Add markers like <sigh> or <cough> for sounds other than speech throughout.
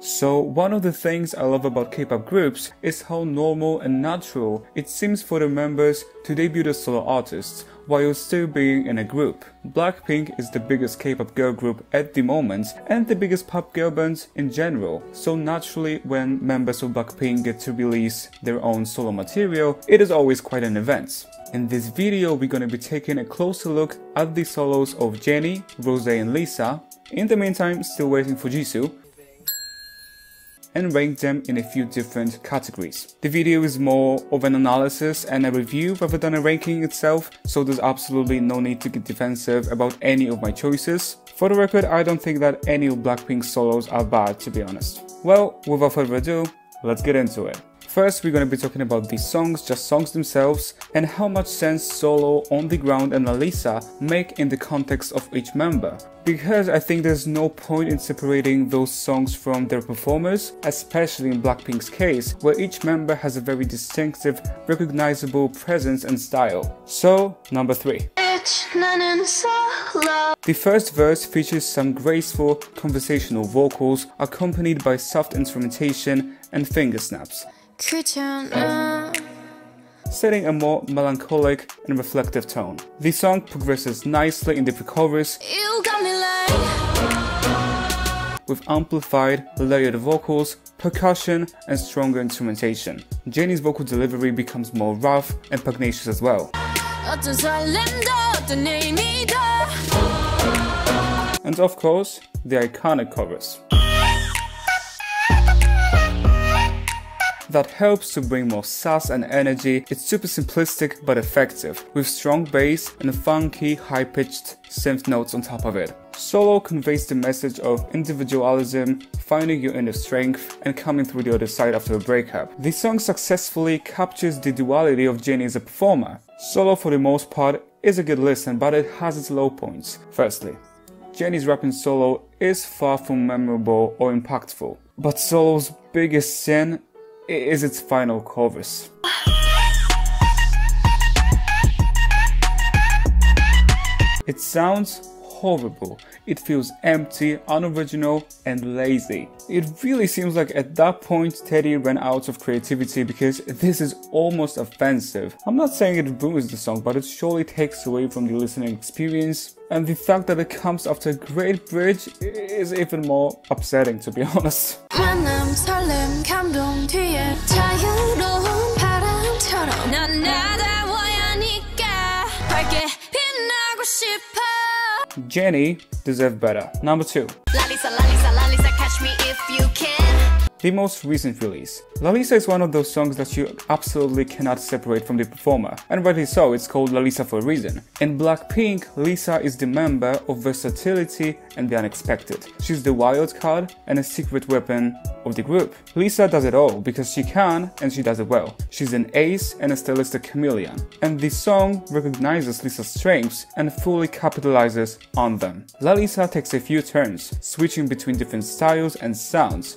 So one of the things I love about K-pop groups is how normal and natural it seems for the members to debut as solo artists while still being in a group. Blackpink is the biggest K-pop girl group at the moment and the biggest pop girl band in general. So naturally when members of Blackpink get to release their own solo material, it is always quite an event. In this video, we're gonna be taking a closer look at the solos of Jennie, Rose and Lisa. In the meantime, still waiting for Jisoo, and rank them in a few different categories. The video is more of an analysis and a review rather than a ranking itself, so there's absolutely no need to get defensive about any of my choices. For the record, I don't think that any of Blackpink's solos are bad to be honest. Well, without further ado, let's get into it. First, we're gonna be talking about these songs, just songs themselves, and how much sense Solo, On The Ground and Lalisa make in the context of each member. Because I think there's no point in separating those songs from their performers, especially in Blackpink's case, where each member has a very distinctive, recognizable presence and style. So, number 3. The first verse features some graceful conversational vocals accompanied by soft instrumentation and finger snaps setting a more melancholic and reflective tone. The song progresses nicely in the pre-chorus with amplified, layered vocals, percussion, and stronger instrumentation. Jennie's vocal delivery becomes more rough and pugnacious as well. And of course, the iconic chorus. That helps to bring more sass and energy. It's super simplistic but effective, with strong bass and funky high-pitched synth notes on top of it. Solo conveys the message of individualism, finding your inner strength, and coming through the other side after a breakup. The song successfully captures the duality of Jennie as a performer. Solo, for the most part, is a good listen, but it has its low points. Firstly, Jennie's rapping solo is far from memorable or impactful, but Solo's biggest sin is its final chorus. It sounds horrible. It feels empty, unoriginal, and lazy. It really seems like at that point Teddy ran out of creativity because this is almost offensive. I'm not saying it ruins the song, but it surely takes away from the listening experience. And the fact that it comes after a great bridge is even more upsetting to be <laughs> honest. Jennie deserve better. Number 2. Lalisa, Lalisa, Lalisa, the most recent release. Lalisa is one of those songs that you absolutely cannot separate from the performer, and rightly so, it's called Lalisa for a reason. In Blackpink, Lisa is the member of versatility and the unexpected. She's the wild card and a secret weapon of the group. Lisa does it all because she can and she does it well. She's an ace and a stylistic chameleon, and the song recognizes Lisa's strengths and fully capitalizes on them. Lalisa takes a few turns, switching between different styles and sounds.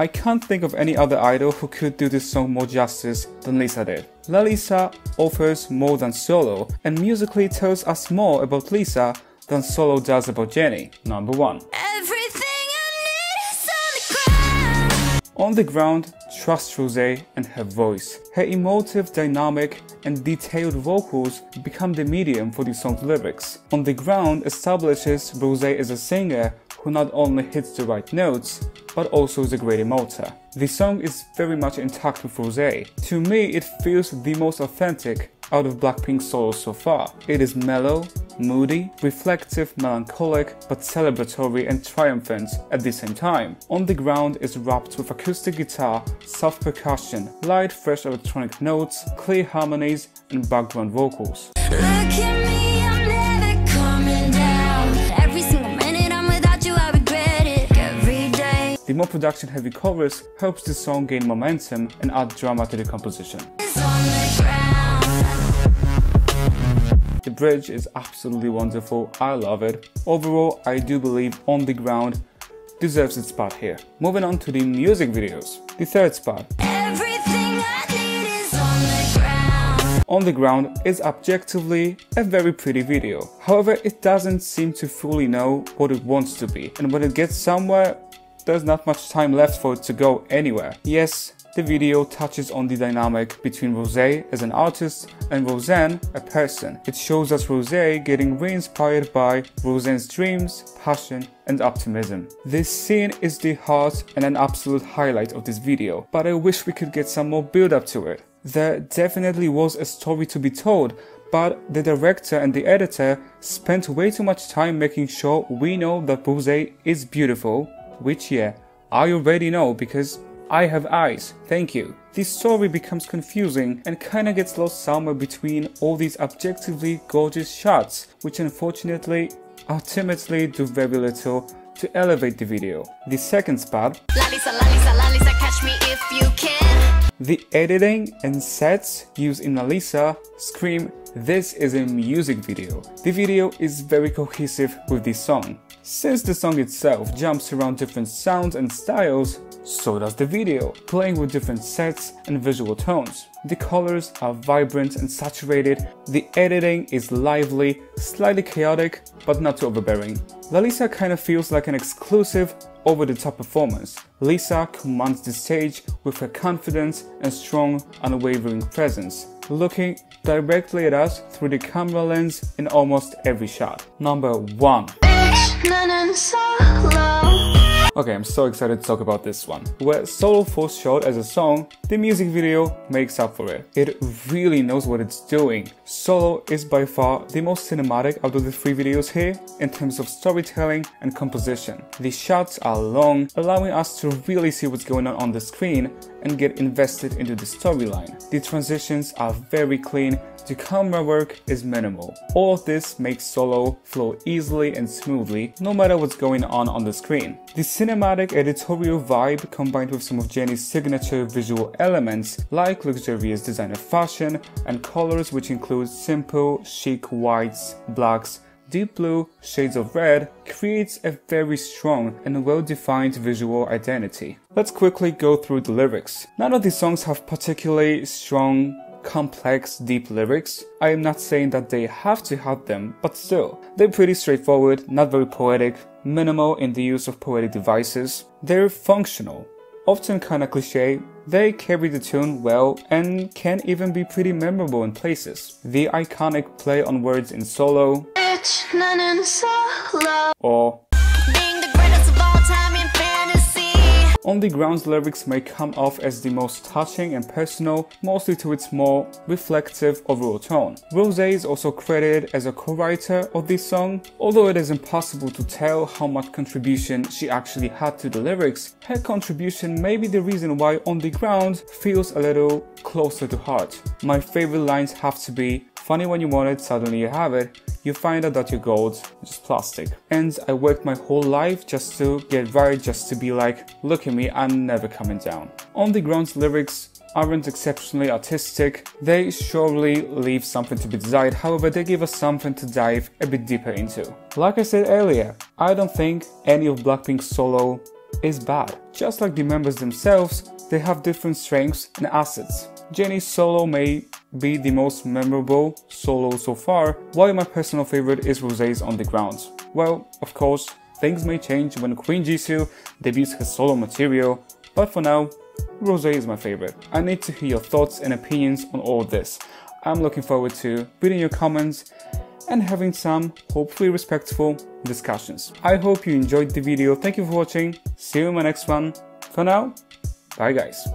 I can't think of any other idol who could do this song more justice than Lisa did. Lalisa offers more than Solo, and musically tells us more about Lisa than Solo does about Jennie. Number 1. On the ground, trust Rose and her voice. Her emotive, dynamic, and detailed vocals become the medium for the song's lyrics. On the ground establishes Rose as a singer who not only hits the right notes, but also is a great emoter. The song is very much intact with Rose. To me, it feels the most authentic out of Blackpink's solos so far. It is mellow, moody, reflective, melancholic, but celebratory and triumphant at the same time. On the ground is wrapped with acoustic guitar, soft percussion, light fresh electronic notes, clear harmonies, and background vocals. The more production heavy chorus helps the song gain momentum and add drama to the composition. The bridge is absolutely wonderful, I love it. Overall, I do believe On The Ground deserves its spot here. Moving on to the music videos. The third spot. On the Ground is objectively a very pretty video. However, it doesn't seem to fully know what it wants to be. And when it gets somewhere, there's not much time left for it to go anywhere. Yes, the video touches on the dynamic between Rose as an artist and Roseanne, a person. It shows us Rose getting re-inspired by Roseanne's dreams, passion, and optimism. This scene is the heart and an absolute highlight of this video, but I wish we could get some more build up to it. There definitely was a story to be told, but the director and the editor spent way too much time making sure we know that Rose is beautiful, which yeah, I already know because I have eyes, thank you. This story becomes confusing and kinda gets lost somewhere between all these objectively gorgeous shots, which unfortunately ultimately do very little to elevate the video. The second spot Lalisa, Lalisa, Lalisa, The editing and sets used in Lalisa scream this is a music video. The video is very cohesive with the song. Since the song itself jumps around different sounds and styles, so does the video, playing with different sets and visual tones. The colors are vibrant and saturated, the editing is lively, slightly chaotic, but not too overbearing. Lalisa kind of feels like an exclusive, over-the-top performance. Lisa commands the stage with her confidence and strong, unwavering presence, looking directly at us through the camera lens in almost every shot. Number 1 Nanan Sahla. Okay, I'm so excited to talk about this one. Where Solo falls short as a song, the music video makes up for it. It really knows what it's doing. Solo is by far the most cinematic out of the three videos here in terms of storytelling and composition. The shots are long, allowing us to really see what's going on on the screen and get invested into the storyline. The transitions are very clean, the camera work is minimal. All of this makes Solo flow easily and smoothly, no matter what's going on on the screen. The cinematic editorial vibe combined with some of Jennie's signature visual elements like luxurious designer fashion and colors which include simple, chic whites, blacks, deep blue, shades of red creates a very strong and well-defined visual identity. Let's quickly go through the lyrics. None of these songs have particularly strong complex, deep lyrics. I am not saying that they have to have them, but still, they're pretty straightforward, not very poetic, minimal in the use of poetic devices. They're functional, often kinda cliche, they carry the tune well and can even be pretty memorable in places. The iconic play on words in solo, or On the Ground's lyrics may come off as the most touching and personal, mostly to its more reflective overall tone. Rose is also credited as a co-writer of this song, although it is impossible to tell how much contribution she actually had to the lyrics, her contribution may be the reason why On the Ground feels a little closer to heart. My favorite lines have to be, funny when you want it, suddenly you have it, you find out that your gold is plastic. And I worked my whole life just to get right, just to be like, look at me, I'm never coming down. On the Ground's lyrics aren't exceptionally artistic, they surely leave something to be desired, however they give us something to dive a bit deeper into. Like I said earlier, I don't think any of Blackpink's solo is bad. Just like the members themselves, they have different strengths and assets. Jennie's solo may be the most memorable solo so far, while my personal favorite is Rosé's On The Ground. Well, of course, things may change when Queen Jisoo debuts her solo material, but for now, Rosé is my favorite. I need to hear your thoughts and opinions on all this. I'm looking forward to reading your comments and having some, hopefully respectful, discussions. I hope you enjoyed the video, thank you for watching, see you in my next one. For now, bye guys.